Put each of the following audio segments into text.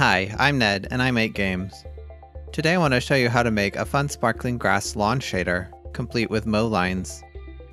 Hi, I'm Ned, and I make games. Today I want to show you how to make a fun sparkling grass lawn shader, complete with mow lines.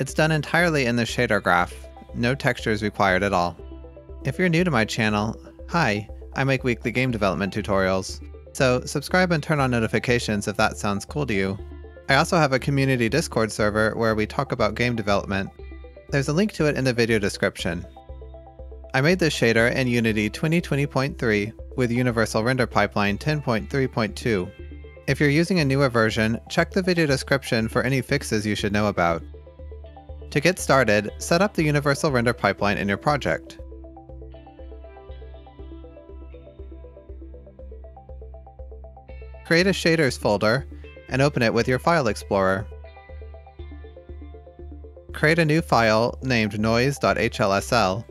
It's done entirely in the shader graph, no textures required at all. If you're new to my channel, hi, I make weekly game development tutorials, so subscribe and turn on notifications if that sounds cool to you. I also have a community Discord server where we talk about game development. There's a link to it in the video description. I made this shader in Unity 2020.3 with Universal Render Pipeline 10.3.2. If you're using a newer version, check the video description for any fixes you should know about. To get started, set up the Universal Render Pipeline in your project. Create a Shaders folder and open it with your File Explorer. Create a new file named noise.hlsl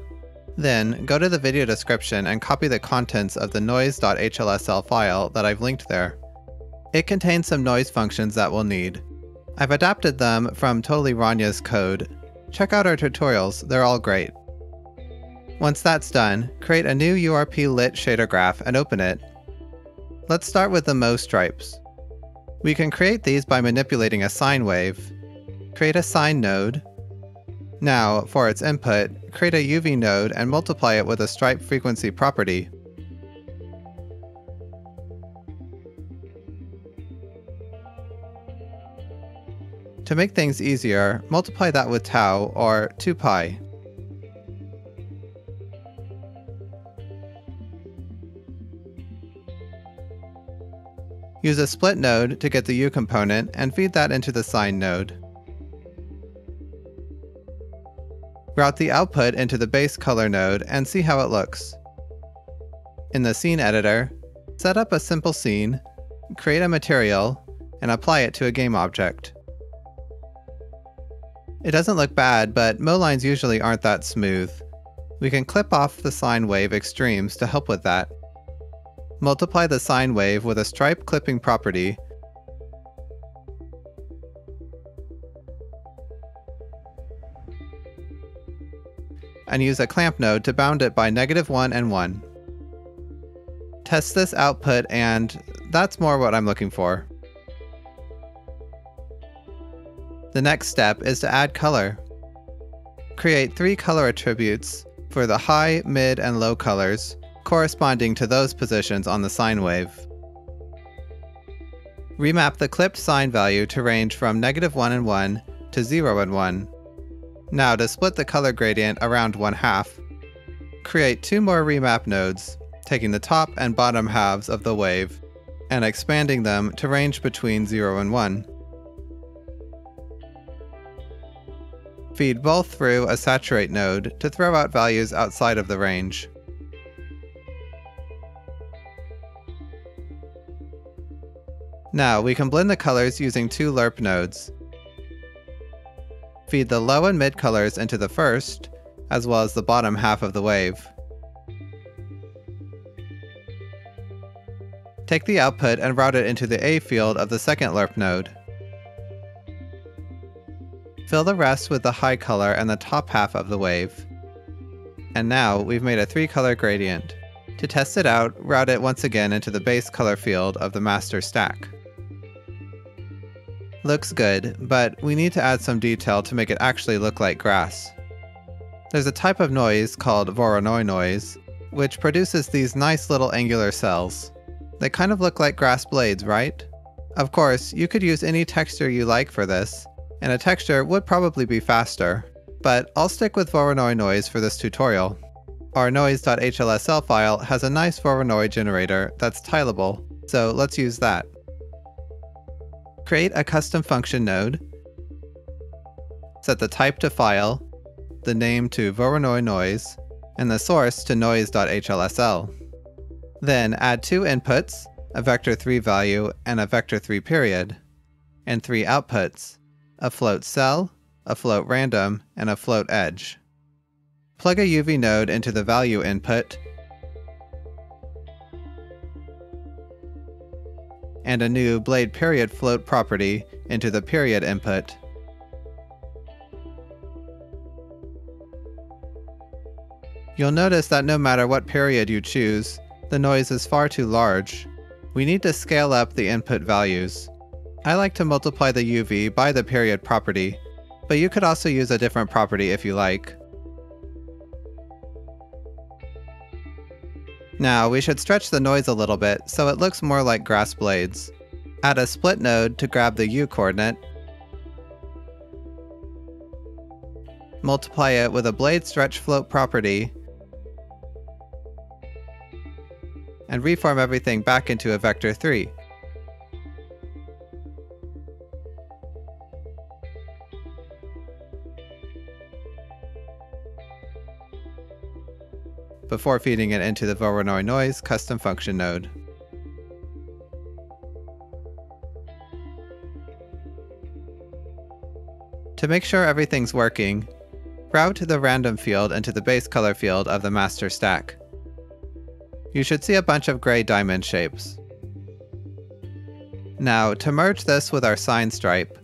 then, go to the video description and copy the contents of the noise.hlsl file that I've linked there. It contains some noise functions that we'll need. I've adapted them from Totally Ronja's code. Check out our tutorials, they're all great. Once that's done, create a new URP lit shader graph and open it. Let's start with the mow stripes. We can create these by manipulating a sine wave. Create a sine node, now, for its input, create a UV node and multiply it with a stripe frequency property. To make things easier, multiply that with tau, or 2 pi. Use a split node to get the U component and feed that into the sine node. Route the output into the base color node and see how it looks. In the scene editor, set up a simple scene, create a material, and apply it to a game object. It doesn't look bad, but mow lines usually aren't that smooth. We can clip off the sine wave extremes to help with that. Multiply the sine wave with a stripe clipping property and use a clamp node to bound it by negative 1 and 1. Test this output and that's more what I'm looking for. The next step is to add color. Create three color attributes for the high, mid, and low colors corresponding to those positions on the sine wave. Remap the clipped sine value to range from negative 1 and 1 to 0 and 1. Now to split the color gradient around one half, create two more remap nodes, taking the top and bottom halves of the wave and expanding them to range between 0 and 1. Feed both through a saturate node to throw out values outside of the range. Now we can blend the colors using two lerp nodes. Feed the low and mid colors into the first, as well as the bottom half of the wave. Take the output and route it into the A field of the second lerp node. Fill the rest with the high color and the top half of the wave. And now we've made a three color gradient. To test it out, route it once again into the base color field of the master stack. Looks good, but we need to add some detail to make it actually look like grass. There's a type of noise called Voronoi noise, which produces these nice little angular cells. They kind of look like grass blades, right? Of course, you could use any texture you like for this, and a texture would probably be faster, but I'll stick with Voronoi noise for this tutorial. Our noise.hlsl file has a nice Voronoi generator that's tileable, so let's use that. Create a custom function node. Set the type to file, the name to Voronoi noise, and the source to noise.hlsl. Then add two inputs, a vector3 value and a vector3 period, and three outputs, a float cell, a float random, and a float edge. Plug a UV node into the value input and a new blade period float property into the period input. You'll notice that no matter what period you choose, the noise is far too large. We need to scale up the input values. I like to multiply the UV by the period property, but you could also use a different property if you like. Now, we should stretch the noise a little bit so it looks more like grass blades. Add a split node to grab the U coordinate. Multiply it with a blade stretch float property. And reform everything back into a vector 3. Before feeding it into the Voronoi Noise custom function node. To make sure everything's working, route the random field into the base color field of the master stack. You should see a bunch of gray diamond shapes. Now, to merge this with our sine stripe,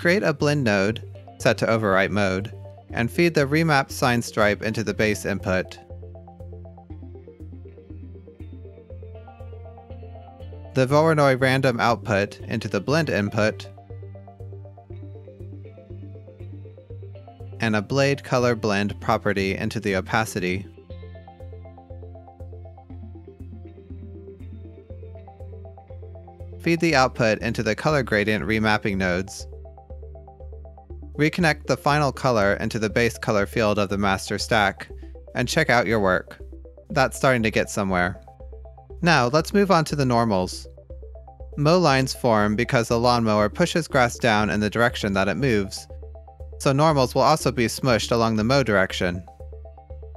create a blend node, set to overwrite mode, and feed the remapped sine stripe into the base input. The Voronoi random output into the blend input, and a blade color blend property into the opacity. Feed the output into the color gradient remapping nodes. Reconnect the final color into the base color field of the master stack, and check out your work. That's starting to get somewhere. Now, let's move on to the normals. Mow lines form because the lawnmower pushes grass down in the direction that it moves, so normals will also be smushed along the mow direction.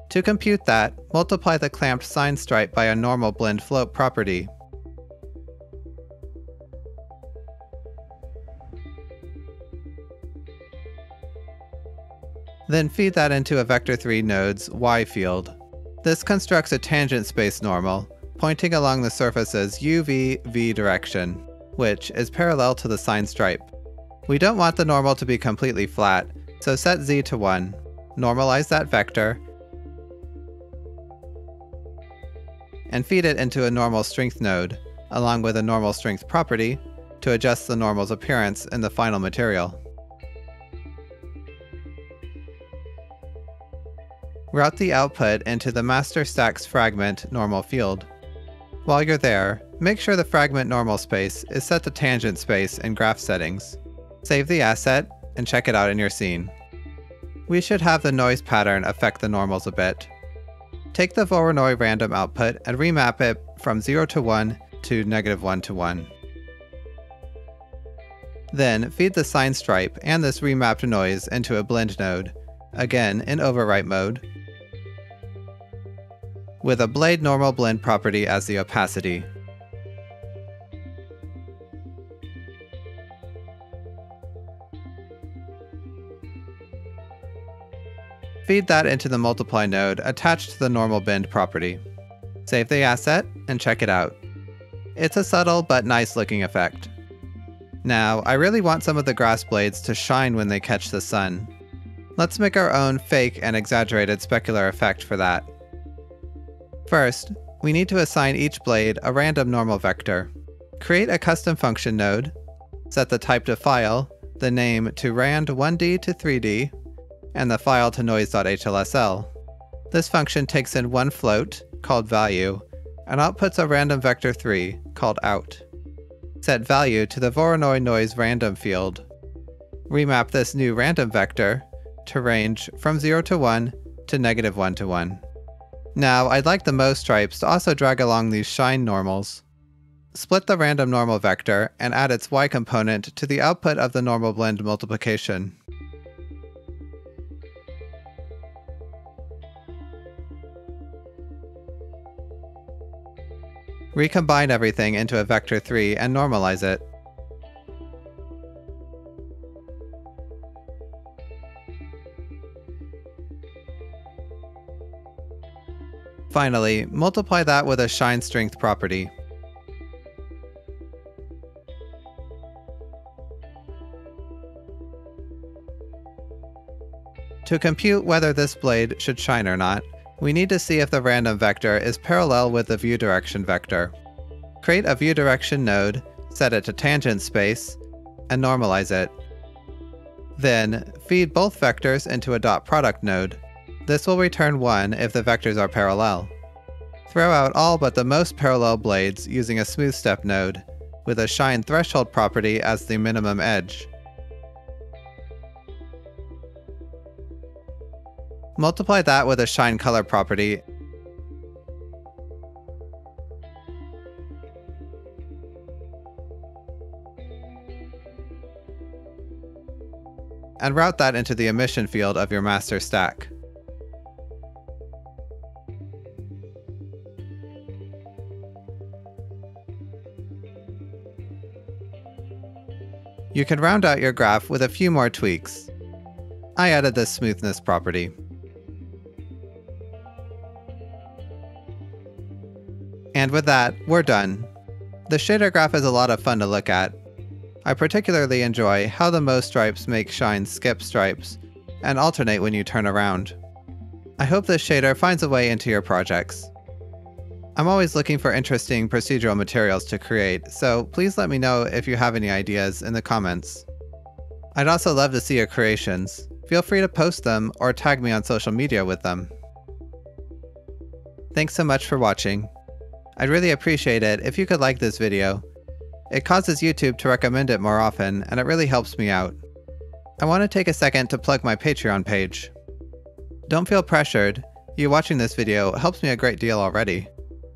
To compute that, multiply the clamped sine stripe by a normal blend float property. Then feed that into a vector3 node's y field. This constructs a tangent space normal, pointing along the surface's UV-V direction, which is parallel to the sine stripe. We don't want the normal to be completely flat, so set z to 1, normalize that vector, and feed it into a normal strength node, along with a normal strength property, to adjust the normal's appearance in the final material. Route the output into the master stack's fragment normal field. While you're there, make sure the fragment normal space is set to tangent space in graph settings. Save the asset and check it out in your scene. We should have the noise pattern affect the normals a bit. Take the Voronoi random output and remap it from 0 to 1 to negative 1 to 1. Then feed the sine stripe and this remapped noise into a blend node, again in overwrite mode, with a blade normal blend property as the opacity. Feed that into the multiply node attached to the normal blend property. Save the asset and check it out. It's a subtle but nice looking effect. Now, I really want some of the grass blades to shine when they catch the sun. Let's make our own fake and exaggerated specular effect for that. First, we need to assign each blade a random normal vector. Create a custom function node, set the type to file, the name to rand1d to 3d, and the file to noise.hlsl. This function takes in one float, called value, and outputs a random vector 3, called out. Set value to the Voronoi noise random field. Remap this new random vector to range from 0 to 1 to negative 1 to 1. Now, I'd like the Mow stripes to also drag along these shine normals. Split the random normal vector and add its y component to the output of the normal blend multiplication. Recombine everything into a vector 3 and normalize it. Finally, multiply that with a shine strength property. To compute whether this blade should shine or not, we need to see if the random vector is parallel with the view direction vector. Create a view direction node, set it to tangent space, and normalize it. Then, feed both vectors into a dot product node. This will return 1 if the vectors are parallel. Throw out all but the most parallel blades using a smooth step node, with a shine threshold property as the minimum edge. Multiply that with a shine color property and route that into the emission field of your master stack. You can round out your graph with a few more tweaks. I added the smoothness property. And with that, we're done. The shader graph is a lot of fun to look at. I particularly enjoy how the mow stripes make shine skip stripes and alternate when you turn around. I hope this shader finds a way into your projects. I'm always looking for interesting procedural materials to create, so please let me know if you have any ideas in the comments. I'd also love to see your creations. Feel free to post them or tag me on social media with them. Thanks so much for watching. I'd really appreciate it if you could like this video. It causes YouTube to recommend it more often, and it really helps me out. I want to take a second to plug my Patreon page. Don't feel pressured, you watching this video helps me a great deal already.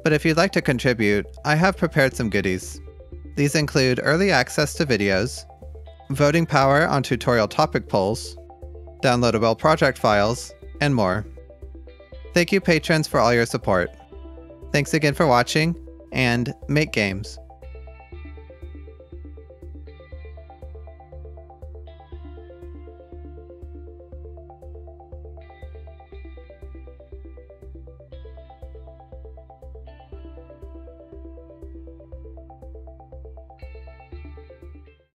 But if you'd like to contribute, I have prepared some goodies. These include early access to videos, voting power on tutorial topic polls, downloadable project files, and more. Thank you patrons for all your support. Thanks again for watching, and make games.